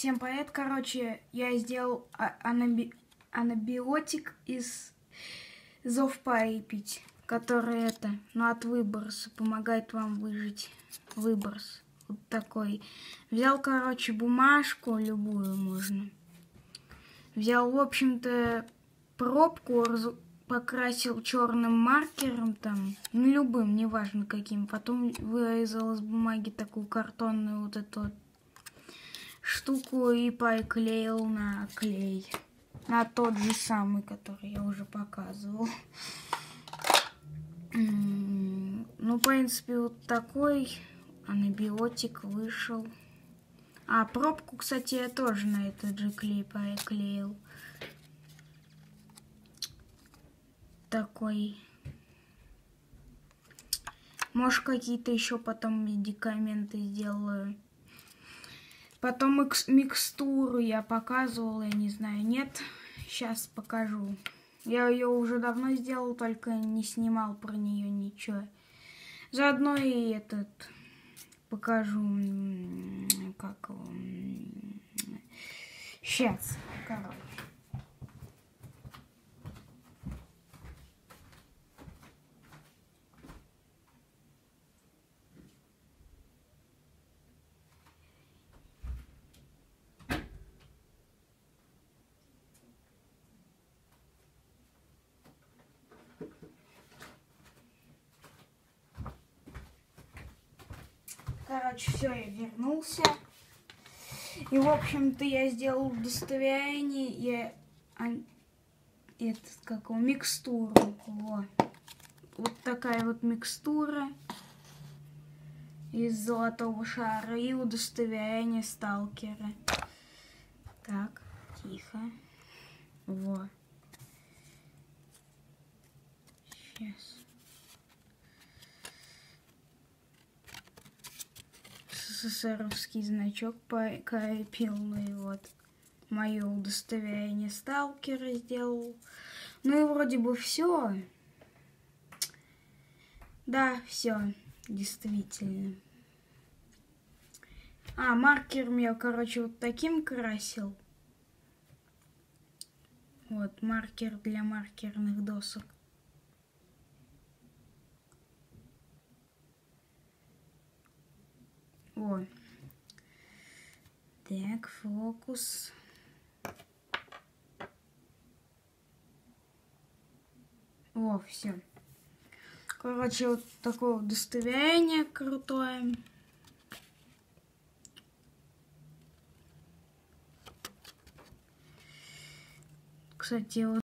Всем привет, короче, я сделал а- анаби- анабиотик из зовпаи пить, который это, ну от выброса, помогает вам выжить выброс. Вот такой. Взял, короче, бумажку, любую можно. Взял, в общем-то, пробку, покрасил черным маркером там, ну любым, неважно каким. Потом вырезал из бумаги такую картонную вот эту вот штуку и приклеил на клей. На тот же самый, который я уже показывал. Ну, в принципе, вот такой анабиотик вышел. А, пробку, кстати, я тоже на этот же клей приклеил. Такой. Может, какие-то еще потом медикаменты сделаю. Потом икс- микстуру я показывала, я не знаю, нет. Сейчас покажу. Я ее уже давно сделал, только не снимал про нее ничего. Заодно и этот покажу, как его. Сейчас, короче. Короче, все, я вернулся. И, в общем-то, я сделал удостоверение и ан- этот, как его, микстуру. Во. Вот такая вот микстура из золотого шара и удостоверение сталкера. Так, тихо. Во. Сейчас. СССРовский значок покрепил, ну и вот мое удостоверение сталкера сделал. Ну и вроде бы все. Да, все, действительно. А, маркер я, короче, вот таким красил. Вот, маркер для маркерных досок. О. Так, фокус. О, все. Короче, вот такое удостоверение крутое. Кстати, вот